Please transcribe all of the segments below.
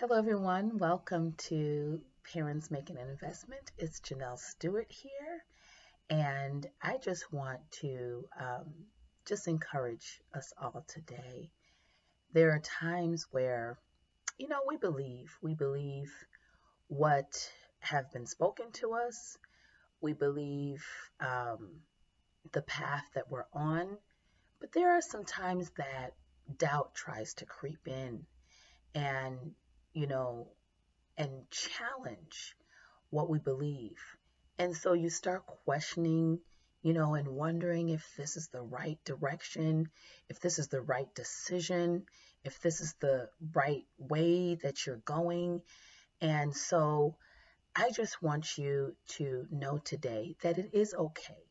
Hello, everyone. Welcome to Parents Making an Investment. It's Janelle Stuart here, and I just want to um, just encourage us all today. There are times where, you know, we believe, we believe what have been spoken to us, we believe um, the path that we're on, but there are some times that doubt tries to creep in and you know, and challenge what we believe. And so you start questioning, you know, and wondering if this is the right direction, if this is the right decision, if this is the right way that you're going. And so I just want you to know today that it is okay.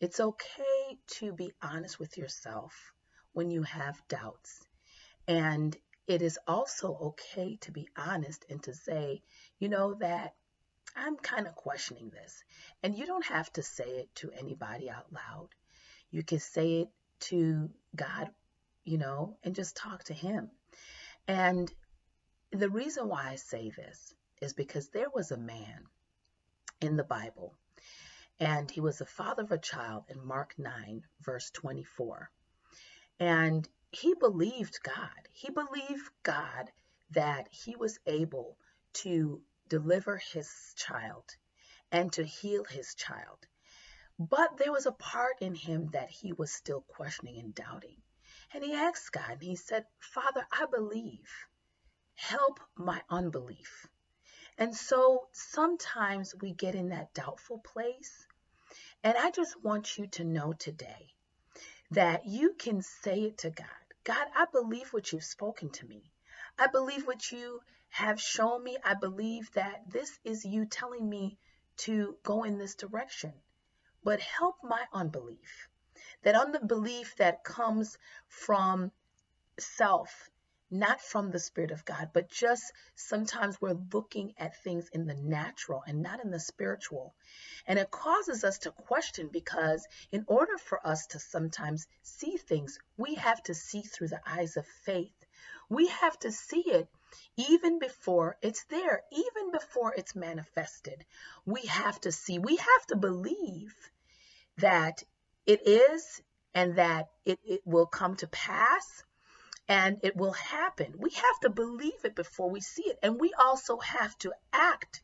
It's okay to be honest with yourself when you have doubts. And it is also okay to be honest and to say, you know, that I'm kind of questioning this. And you don't have to say it to anybody out loud. You can say it to God, you know, and just talk to Him. And the reason why I say this is because there was a man in the Bible, and he was the father of a child in Mark 9, verse 24. And he believed God. He believed God that he was able to deliver his child and to heal his child. But there was a part in him that he was still questioning and doubting. And he asked God, and he said, Father, I believe. Help my unbelief. And so sometimes we get in that doubtful place. And I just want you to know today that you can say it to God. God, I believe what you've spoken to me. I believe what you have shown me. I believe that this is you telling me to go in this direction. But help my unbelief. That unbelief that comes from self, not from the Spirit of God, but just sometimes we're looking at things in the natural and not in the spiritual. And it causes us to question because, in order for us to sometimes see things, we have to see through the eyes of faith. We have to see it even before it's there, even before it's manifested. We have to see, we have to believe that it is and that it, it will come to pass and it will happen. We have to believe it before we see it. And we also have to act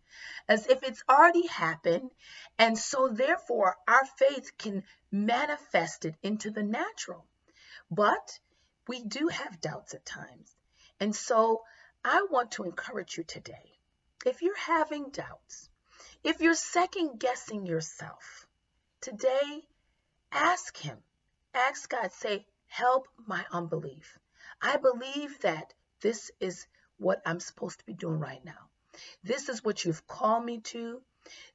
as if it's already happened. And so, therefore, our faith can manifest it into the natural. But we do have doubts at times. And so, I want to encourage you today if you're having doubts, if you're second guessing yourself, today ask Him. Ask God, say, help my unbelief. I believe that this is what I'm supposed to be doing right now. This is what you've called me to.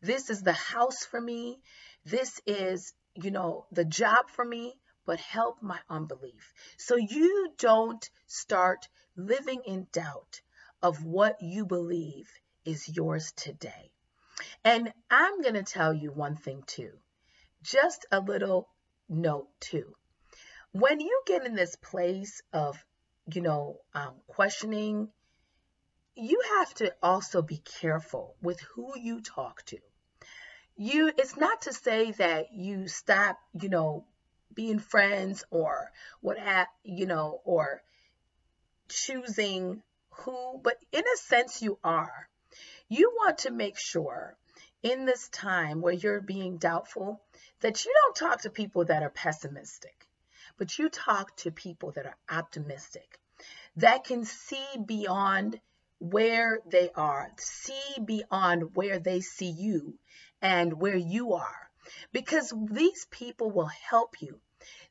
This is the house for me. This is, you know, the job for me, but help my unbelief. So you don't start living in doubt of what you believe is yours today. And I'm going to tell you one thing too. Just a little note too. When you get in this place of you know, um, questioning, you have to also be careful with who you talk to. You, it's not to say that you stop, you know, being friends or what have, you know, or choosing who, but in a sense you are. You want to make sure in this time where you're being doubtful that you don't talk to people that are pessimistic but you talk to people that are optimistic, that can see beyond where they are, see beyond where they see you and where you are. Because these people will help you.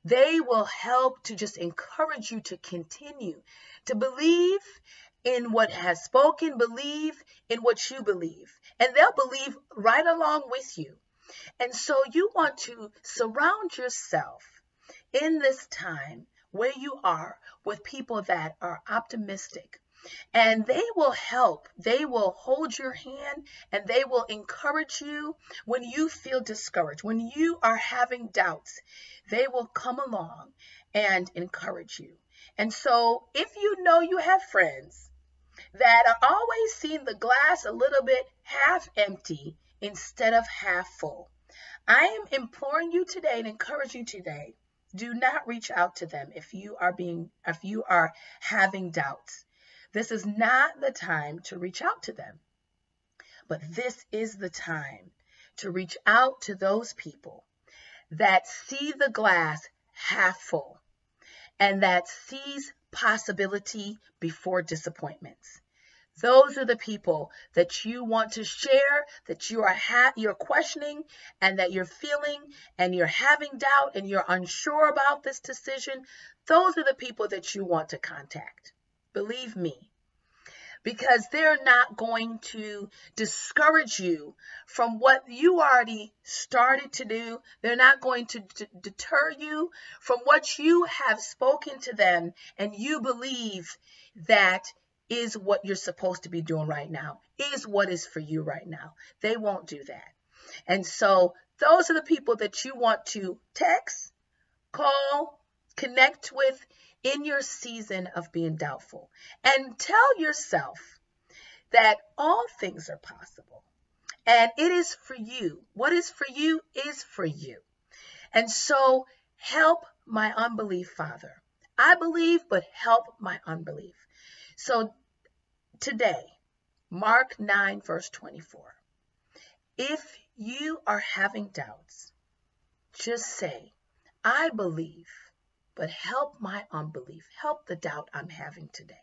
They will help to just encourage you to continue to believe in what has spoken, believe in what you believe, and they'll believe right along with you. And so you want to surround yourself in this time where you are with people that are optimistic. And they will help. They will hold your hand and they will encourage you when you feel discouraged, when you are having doubts. They will come along and encourage you. And so, if you know you have friends that are always seeing the glass a little bit half empty instead of half full. I am imploring you today and encouraging you today. Do not reach out to them if you are being if you are having doubts. This is not the time to reach out to them. But this is the time to reach out to those people that see the glass half full and that sees possibility before disappointments. Those are the people that you want to share, that you are ha- you're questioning and that you're feeling and you're having doubt and you're unsure about this decision. Those are the people that you want to contact. Believe me, because they're not going to discourage you from what you already started to do. They're not going to d- deter you from what you have spoken to them and you believe that is what you're supposed to be doing right now, is what is for you right now. They won't do that. And so those are the people that you want to text, call, connect with in your season of being doubtful. And tell yourself that all things are possible. And it is for you. What is for you is for you. And so help my unbelief, Father. I believe, but help my unbelief. So today, Mark 9, verse 24. If you are having doubts, just say, I believe, but help my unbelief. Help the doubt I'm having today.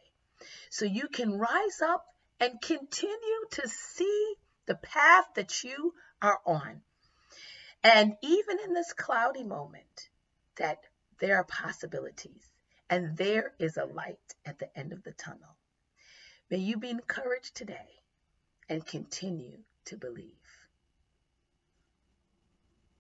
So you can rise up and continue to see the path that you are on. And even in this cloudy moment, that there are possibilities and there is a light at the end of the tunnel. May you be encouraged today and continue to believe.